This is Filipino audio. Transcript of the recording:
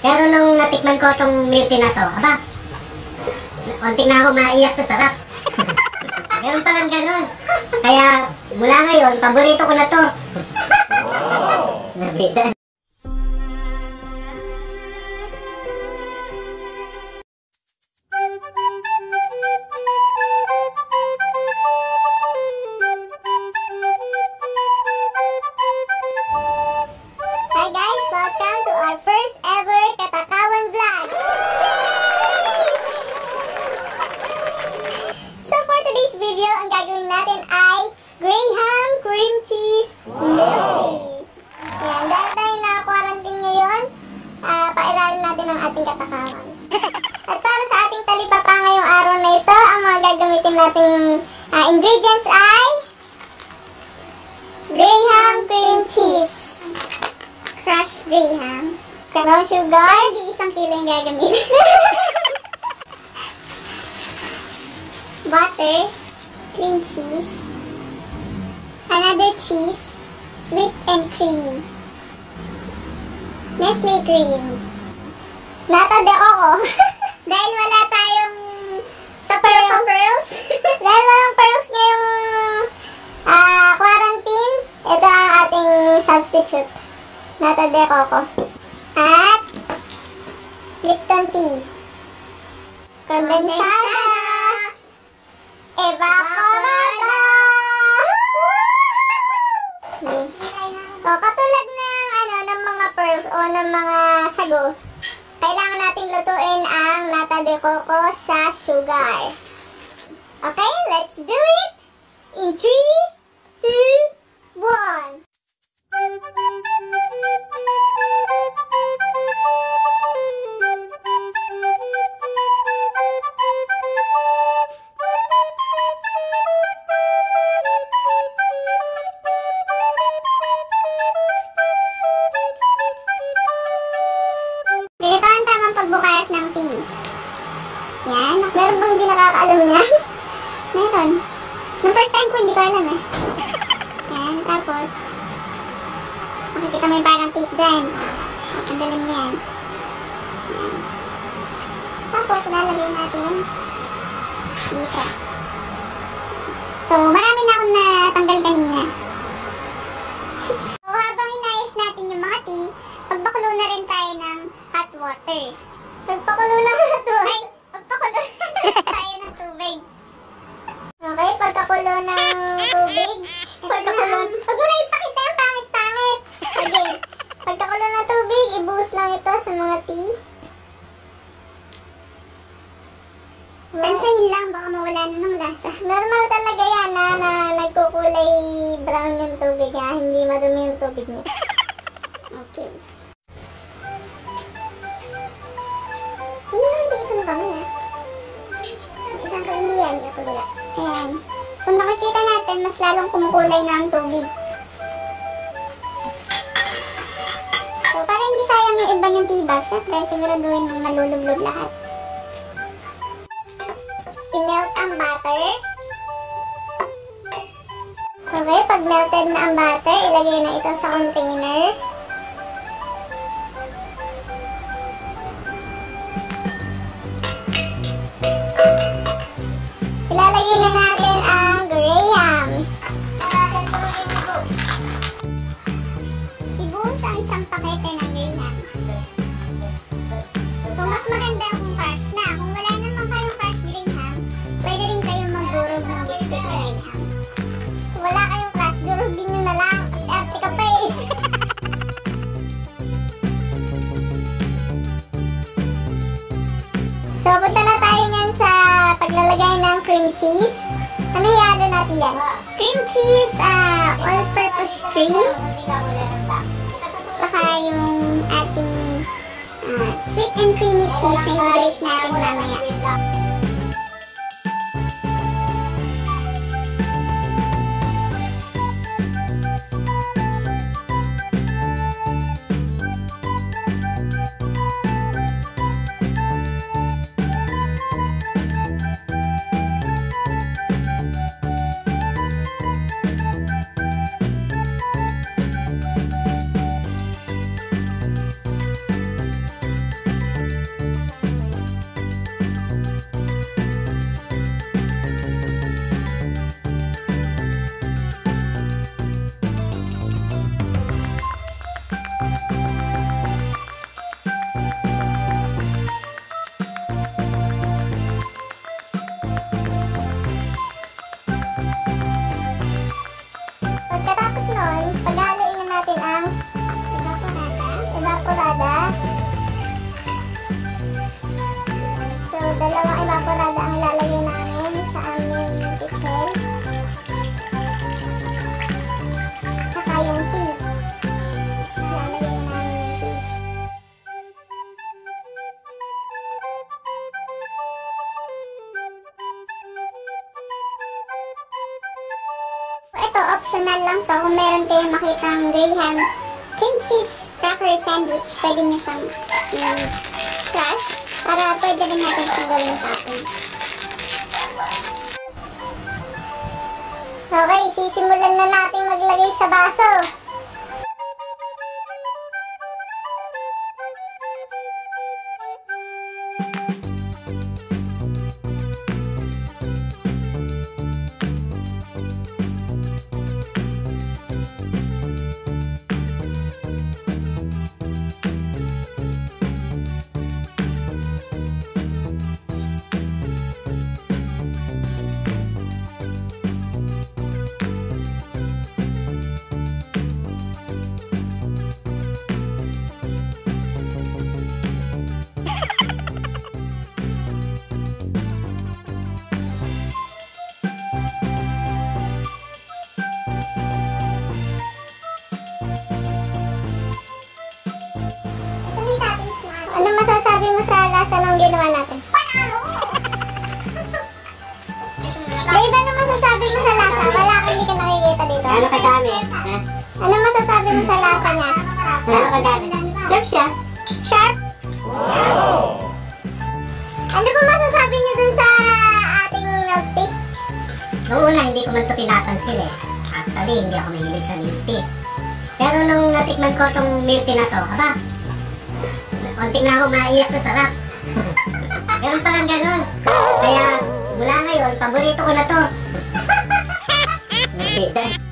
Pero nung natikman ko itong milk tea na to, aba, konti na ako maiyak sa sarap. Meron palang ganun. Kaya mula ngayon, paborito ko na to. Nabida. Ating katakawan. At para sa ating talipapa ngayong araw na ito, ang mga gagamitin nating ah, ingredients ay Graham Cream Cheese crushed graham, brown sugar, di isang kilo yung gagamitin. Butter, cream cheese, another cheese, sweet and creamy. Nestle cream. Nata de ako. Dahil wala tayong pearls. pearls. Dahil walang pearls ngayong ah, quarantine, ito ang ating substitute. Nata de coco. At Lipton tea. Kondensada. Evaporada. O, katulad ng, ano, ng mga pearls o ng mga sago, kailangan nating lutuin ang nata de coco sa sugar. Okay, let's do it! In 3, 2, 1. Meron bang hindi nakakaalam niyan? Meron. Nung first time ko, hindi ko alam eh. Yan. Tapos, makikita mo yung parang tape dyan. Tanggalin mo yan. Yan. Tapos, lalagay natin dito. So, marami na akong natanggal kanina. So, habang inayos natin yung mga tea, pagbakulo na rin tayo ng hot water. Pagpakulo na hot water? Ay, pagpakulo tayo ng tubig. Okay, pagkakulo ng tubig. Pagkakulo, pag mo na ipakita yung pangit-pangit. Sige, pagkakulo ng tubig, ibuhos lang ito sa mga tea. Pansayin lang, baka mawala na ng lasa. Normal talaga yan na, na nagkukulay brown yung tubig ha, hindi madumi yung tubig niya. Okay. Hindi hindi isang kami ha. Isang kami yan, ako dula. Ayan. So nakikita natin, mas lalong kumukulay na ang tubig. So para hindi sayang yung iba yung tea bag, syempre siguraduhin mong nalulublog lahat. I-melt ang butter. Okay, pag melted na ang butter, ilagay na ito sa container. Cream cheese, ah, all-purpose cream. Saka yung ating ah, sweet and creamy cheese na i-grate natin mamaya. Ito, optional lang to. Kung meron kayong makitang Graham cream cheese cracker sandwich, pwede nyo siyang um, crush para pwede rin natin siyang gawin sa atin. Okay, sisimulan na natin maglagay sa baso. Mo sa lasa ng ginawa natin? Panalo! Dave, ano masasabi mo sa lasa? Wala ka hindi ka nakikita dito. Ano kadami? Ha? Ano masasabi mo sa lasa niya? Ano kadami? Sharp siya? Sharp? Ano ba masasabi niyo dun sa ating milk tea? Noong una, hindi ko man ito pinapansin eh. Actually, hindi ako mahilig sa milk tea. Pero nung natikman ko itong milk tea na to, aba, konti na ako maiyak sa sarap. Meron palang ganun. Kaya, mula ngayon, paborito ko na to. Bida.